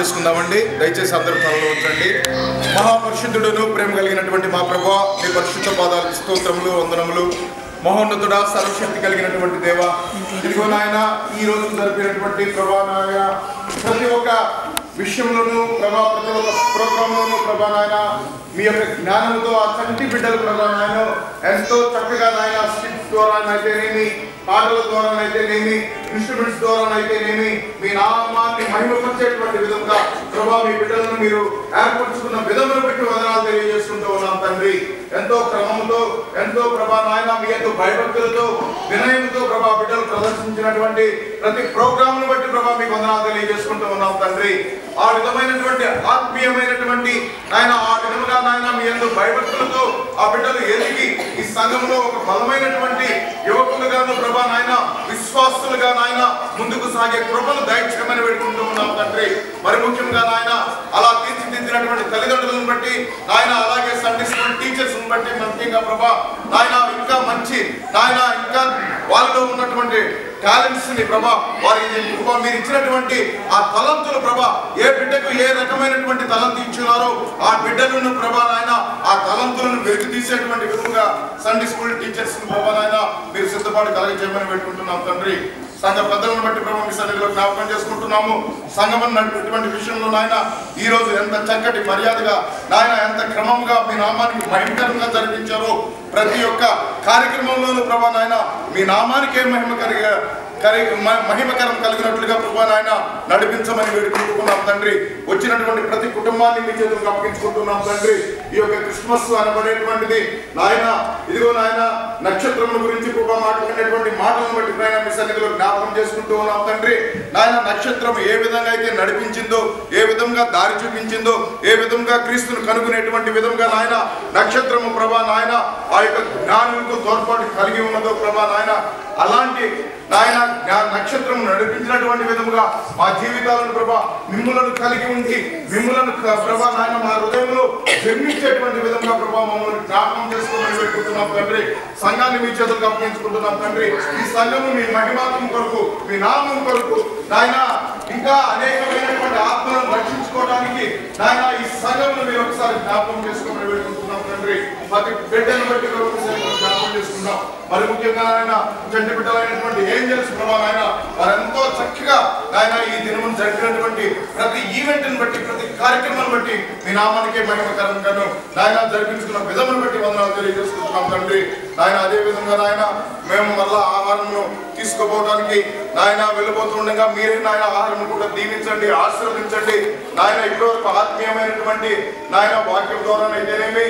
చేసుకుందామండి. దయచేసి అందరూ తలలో ఉంచండి మహాపరిశుద్ధుడును ప్రేమ కలిగినటువంటి మా ప్రభా మీ పరిశుద్ధ పాదాలు స్తోత్రములు వందనములు. మహోన్నతుడ సర్వశక్తి కలిగినటువంటి దేవ. ఇదిగో నాయన ఈ రోజు జరిపినటువంటి ప్రభా నాయన ప్రతి ఒక్క విషయంలోనూ ప్రభా ప్రతి ఒక్క ప్రోగ్రాంలోనూ ప్రభా నాయన మీ యొక్క జ్ఞానంతో ఆ చంటి బిడ్డలు ప్రభా నాయన ఎంతో చక్కగా నాయన స్క్రిప్ట్ ద్వారా అయితేనేమి పాటల ద్వారానైతేనేమి ఇన్స్ట్రుమెంట్స్ ద్వారానైతేనేమి మీ నామాన్ని మహిమపరిచేటువంటి విధంగా ప్రభా మీ బిడ్డలను మీరు ఏర్పరచుకున్న విధమును బట్టి వదనాలు తెలియజేసుకుంటూ ఉన్నాం తండ్రి. ఎంతో క్రమంతో ఎంతో ప్రభా నాయన మీ యొక్క భయభక్తులతో వినయంతో ప్రభా బిడ్డలు ప్రదర్శించినటువంటి ప్రతి ప్రోగ్రామ్ను బట్టి ప్రభా మీకు వందనాలు తెలియజేసుకుంటూ ఉన్నాం తండ్రి. ఆ విధమైనటువంటి ఆత్మీయమైనటువంటి ఆయన ఆ నాయన మీ ఎందుకు భయభక్తులతో ఆ బిడ్డలు ఎదిగి ఈ సంఘంలో ఒక బలమైనటువంటి యువకులుగాను ప్రభా నాయన విశ్వాసులుగా నాయన ముందుకు సాగే కృపను దయచేయమని పెట్టుకుంటూ ఉన్నాం తండ్రి. మరి ముఖ్యంగా నాయన అలా తీర్చిదిద్దినటువంటి తల్లిదండ్రులను బట్టి నాయన అలాగే సండే టీచర్స్ బట్టి ముఖ్యంగా ప్రభా మంచి నాయన ఇంకా వాళ్ళలో ఉన్నటువంటి టాలెంట్స్ని ప్రభా వారి ప్రభా మీరు ఇచ్చినటువంటి ఆ తలంతులు ప్రభా ఏ బిడ్డకు ఏ రకమైనటువంటి తలంతు ఇచ్చున్నారో ఆ బిడ్డలను ప్రభా నాయన ఆ తలంతులను వెలికి తీసేటువంటి విధంగా సండే స్కూల్ టీచర్స్ ప్రభా నాయన మీరు సిద్ధపాటు కలగజేయమని పెట్టుకుంటున్నాం తండ్రి. సంఘ పెద్దలను బట్టి ప్రభు మీ సన్నిధిలో జ్ఞాపకం చేసుకుంటున్నాము. సంఘం నడిపినటువంటి విషయంలో నాయన ఈ రోజు ఎంత చక్కటి మర్యాదగా నాయన ఎంత క్రమంగా మీ నామానికి భయంకరంగా జరిపించారో ప్రతి ఒక్క కార్యక్రమంలోనూ ప్రభా నాయన మీ నామానికే మహిమ కలిగే కరి మ- మహిమకరం కలిగినట్లుగా ప్రభా నాయన నడిపించమని వేడుకుంటున్నాం తండ్రి. వచ్చినటువంటి ప్రతి కుటుంబాన్ని మీ చేతులకు అప్పగించుకుంటున్నాం తండ్రి. ఈ యొక్క క్రిస్మస్ అనబడేటువంటిది నాయన ఇదిగో నాయన నక్షత్రముల గురించి ప్రభా మాట్లాడినటువంటి మాటలను బట్టి నాయన మీ సన్నిధిలో జ్ఞాపకం చేసుకుంటూ ఉన్నాం తండ్రి. నాయన నక్షత్రం ఏ విధంగా అయితే నడిపించిందో ఏ విధంగా దారి చూపించిందో ఏ విధంగా క్రీస్తును కనుగొనేటువంటి విధంగా నాయన నక్షత్రము ప్రభా నాయన ఆ యొక్క జ్ఞానులకు తోడ్పాటు కలిగి ఉన్నదో ప్రభా నాయన అలాంటి నాయన నక్షత్రం నడిపించినటువంటి విధముగా మా జీవితాలను ప్రభా మిమ్ములను కలిగి ఉండి మిమ్ములను ప్రభా నాయన మా హృదయంలో జన్మించేటువంటి విధంగా ప్రభా మమ్మల్ని జ్ఞాపకం చేసుకోమని పెట్టుకుంటున్నాం తండ్రి. సంఘాన్ని మీ చేతులకు అప్పగించుకుంటున్నాం తండ్రి. ఈ సంఘము మీ మహిమాత్వం కొరకు మీ నామం కొరకు నాయన ఇంకా అనేకమైనటువంటి ఆత్మలను రక్షించుకోవడానికి నాయన ఈ సంఘమును మీరు ఒకసారి జ్ఞాపకం చేసుకోమని పెట్టుకుంటున్నాం తండ్రి. ప్రతి బిడ్డను బట్టి ప్రభు జ్ఞాపకం చేసుకుంటాం. మరి ముఖ్యంగా ఆయన చంటి బిడ్డలైనటువంటి ఏంజల్స్ ప్రభా ఆయన వారెంతో చక్కగా నాయన ఈ దినమును జరిపినటువంటి ప్రతి ఈవెంట్ని బట్టి ప్రతి కార్యక్రమాన్ని బట్టి మీ నామానికే మహిమకరంగాను నాయన జరిపించుకున్న విధమును బట్టి వందనాలు తెలియజేసుకుంటున్నాం తండ్రి. నాయన అదే విధంగా నాయన మేము మళ్ళా ఆహారంను తీసుకుపోవడానికి నాయన వెళ్ళిపోతుండగా మీరే నాయన ఆహారం కూడా దీవించండి ఆశీర్వదించండి. నాయన ఇప్పటివరకు ఆత్మీయమైనటువంటి నాయన వాక్యం ద్వారా అయితేనేమి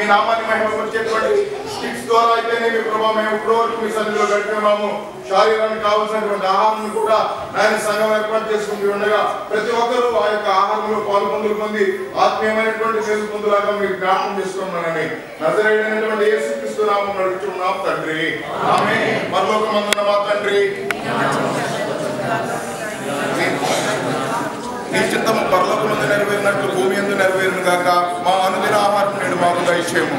మీ నామాన్ని మహిమపరిచేటువంటి స్టిక్స్ ద్వారా అయితేనేమి ప్రభావ మేము ఇప్పటివరకు మీ సన్నిధిలో గడిపి ఉన్నాము శారీరానికి కావాల్సినటువంటి ఆహారం కూడా నాయన సంఘం ఏర్పాటు చేసుకుంటూ ఉండగా ప్రతి ఒక్కరూ ఆ యొక్క ఆహారంలో పాల్పొందులు పొంది ఆత్మీయమైనటువంటి మేలు పొందులాగా మీరు జ్ఞాపకం చేసుకున్నానని నజరైనటువంటి యేసుక్రీస్తు నామం నడుచున్నాం తండ్రి. ఆమె పరలోకమందున్న మా తండ్రి. నీ చిత్తము పరలోకమందు నెరవేరినట్లు భూమి ఎందు నెరవేరును గాక మా అనుదిన ఆహారం నేడు మాకు దయచేయము.